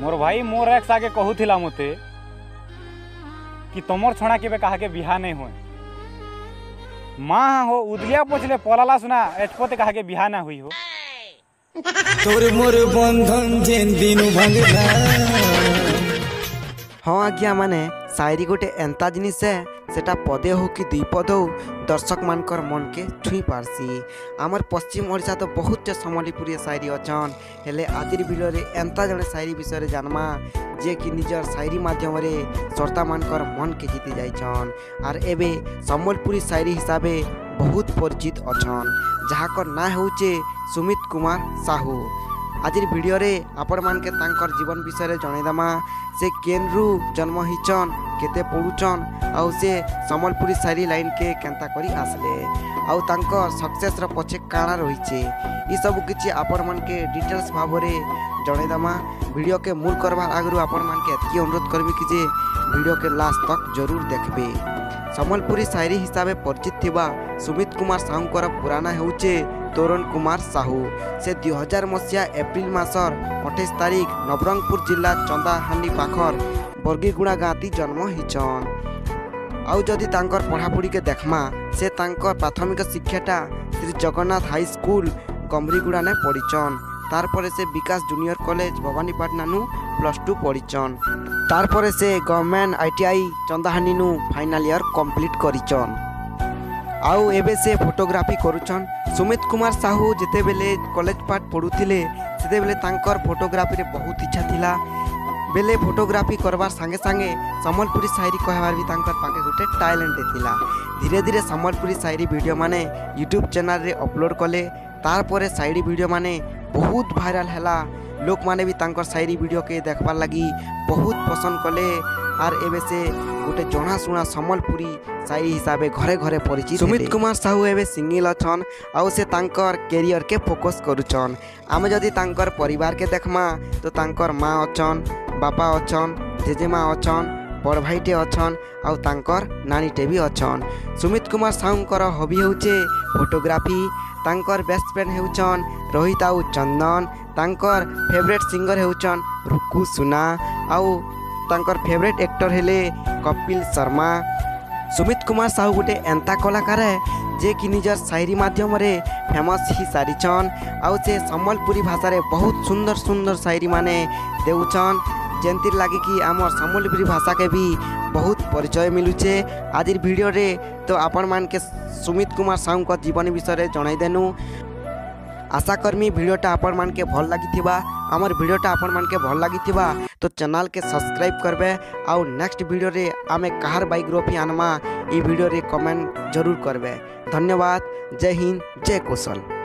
मोर भाई मोर एक्स आगे कहूला मते कि तुमर छड़ा के कहा के बिहा नहीं हुए माँ हाँ हो उदलिया पोछले पलाला सुना एचपते कहा के बिहा ना हुई हो तोर मोर बंधन जेन दिन हाँ आज्ञा माने शायरी गोटे एंता जिनिस है सेटा पदे हो कि दुई पद हो ଦର୍ଶକମାନଙ୍କର ମନକେ ଛୁଇଁ ପାର୍ସି ଆମର ପଶ୍ଚିମ ଓଡ଼ିଶା ତ ବହୁତଟେ ସମ୍ବଲପୁରୀ ସାଇରୀ ଅଛନ୍ ହେଲେ ଆଜିର ଭିଡ଼ିଓରେ ଏନ୍ତା ଜଣେ ସାଇରୀ ବିଷୟରେ ଜାନ୍ମା ଯିଏକି ନିଜର ସାଇରୀ ମାଧ୍ୟମରେ ଶ୍ରୋତାମାନଙ୍କର ମନକେ ଜିତି ଯାଇଛନ୍ ଆର୍ ଏବେ ସମ୍ବଲପୁରୀ ସାଇରୀ ହିସାବେ ବହୁତ ପରିଚିତ ଅଛନ୍ ଯାହାକର ନାଁ ହେଉଛେ ସୁମିତ କୁମାର ସାହୁ ଆଜିର ଭିଡ଼ିଓରେ ଆପଣମାନକେ ତାଙ୍କର ଜୀବନ ବିଷୟରେ ଜଣାଇଦେମା ସେ କେନ୍ରୁ ଜନ୍ମ ହେଇଛନ୍ କେତେ ପଢ଼ୁଛନ୍ ଆଉ ସେ ସମ୍ବଲପୁରୀ ଶାଢ଼ୀ ଲାଇନ୍କେ କେନ୍ତା କରି ଆସିଲେ ଆଉ ତାଙ୍କ ସକ୍ସେସ୍ର ପଛେ କାଣା ରହିଛେ ଇସବୁ କିଛି ଆପଣମାନକେ ଡିଟେଲ୍ସ ଭାବରେ ଜଣେଇଦେମା ଭିଡ଼ିଓକେ ମୁଲ୍ କରବାର୍ ଆଗରୁ ଆପଣମାନକେ ଏତ୍କି ଅନୁରୋଧ କରିବି କି ଯେ ଭିଡ଼ିଓକେ ଲାଷ୍ଟ ତକ୍ ଜରୁର ଦେଖ୍ବେ ସମ୍ବଲପୁରୀ ଶାୟରୀ ହିସାବେ ପରିଚିତ ଥିବା ସୁମିତ କୁମାର ସାହୁଙ୍କର ପୁରାଣା ହେଉଛେ ତୋରଣ କୁମାର ସାହୁ ସେ ଦୁଇହଜାର ମସିହା ଏପ୍ରିଲ ମାସର ଅଠେଇଶ ତାରିଖ ନବରଙ୍ଗପୁର ଜିଲ୍ଲା ଚନ୍ଦାହାଣ୍ଡି ପାଖର ବର୍ଗୀଗୁଡ଼ା ଗାଁତି ଜନ୍ମ ହେଇଛନ୍ ଆଉ ଯଦି ତାଙ୍କର ପଢ଼ାପଢ଼ିକେ ଦେଖ୍ମା ସେ ତାଙ୍କର ପ୍ରାଥମିକ ଶିକ୍ଷାଟା ଶ୍ରୀ ଜଗନ୍ନାଥ ହାଇସ୍କୁଲ ଗମ୍ରିଗୁଡ଼ାନେ ପଢ଼ିଛନ୍ ତାରପରେ ସେ ବିକାଶ ଜୁନିୟର କଲେଜ ଭବାନୀପାଟନାନୁ ପ୍ଲସ୍ ଟୁ ପଢ଼ିଛନ୍ ତାରପରେ ସେ ଗଭର୍ଣ୍ଣମେଣ୍ଟ ଆଇ ଟି ଆଇ ଚନ୍ଦାହାନୀନୁ ଫାଇନାଲ୍ ଇୟର୍ କମ୍ପ୍ଲିଟ୍ କରିଛନ୍ ଆଉ ଏବେ ସେ ଫଟୋଗ୍ରାଫି କରୁଛନ୍ ସୁମିତ କୁମାର ସାହୁ ଯେତେବେଳେ କଲେଜ ପାଠ ପଢ଼ୁଥିଲେ ସେତେବେଳେ ତାଙ୍କର ଫଟୋଗ୍ରାଫିରେ ବହୁତ ଇଚ୍ଛା ଥିଲା বেলে ফটোগ্রাফি করবার সাঙ্গে সাঙ্গে সম্বলপুরী সাইরি কহবার বি তাঁর পাখে গোটে ট্যালেন্ট লা ধীরে ধীরে সম্বলপুরী সাইরি ভিডিও মানে ইউট্যুব চ্যানেলে অপলোড কলে তারপরে সাইরি ভিডিও মানে বহুত ভাইরাল হেলা লোক মানে বি তাঁর সাইরি ভিডিও কে দেখবার লাগি বহুত পছন্দ কলে আর এবে সে গোটে জনাশুনা সম্বলপুরী সাই হিসাবে ঘরে ঘরে পরিচিত সুমিত কুমার সাহু এবে সিঙ্গল অছন আউ সে তাঙ্কর কেরিয়র কে ফোকস করুছন আমি যদি তাঙ্কর পরিবার কে দেখমা তো তাঙ্কর মা অছন ବାପା ଅଛନ୍ ଜେଜେମା ଅଛନ୍ ବଡ଼ ଭାଇଟେ ଅଛନ୍ ଆଉ ତାଙ୍କର ନାନୀଟେ ବି ଅଛନ୍ ସୁମିତ କୁମାର ସାହୁଙ୍କର ହବି ହେଉଛେ ଫଟୋଗ୍ରାଫି ତାଙ୍କର ବେଷ୍ଟ ଫ୍ରେଣ୍ଡ ହେଉଛନ୍ ରୋହିତ ଆଉ ଚନ୍ଦନ ତାଙ୍କର ଫେଭରେଟ୍ ସିଙ୍ଗର ହେଉଛନ୍ ରୁକୁ ସୁନା ଆଉ ତାଙ୍କର ଫେଭରେଟ୍ ଆକ୍ଟର ହେଲେ କପିଲ ଶର୍ମା ସୁମିତ କୁମାର ସାହୁ ଗୋଟେ ଏନ୍ତା କଳାକାର ଯିଏକି ନିଜର ସାଇରୀ ମାଧ୍ୟମରେ ଫେମସ୍ ହେଇସାରିଛନ୍ ଆଉ ସେ ସମ୍ବଲପୁରୀ ଭାଷାରେ ବହୁତ ସୁନ୍ଦର ସୁନ୍ଦର ସାଇରୀମାନେ ଦେଉଛନ୍ जेनतिर लगे कि आम सम्बलपुरी भाषा के भी बहुत परिचय मिलुचे आज भिडियो तो आपण मान के सुमित कुमार साहू को जीवन विषय जनईदेनु आशाकर्मी भिडटा आपण मान के भल लगी आम भिडियोटा आपण मान के भल लगी तो चैनल के सब्सक्राइब करबे आउ नेक्स्ट भिडियो आम आमे कहार बायोग्राफी आनमा ये भिडियो कमेंट जरूर करबे धन्यवाद जय हिंद जय कौशल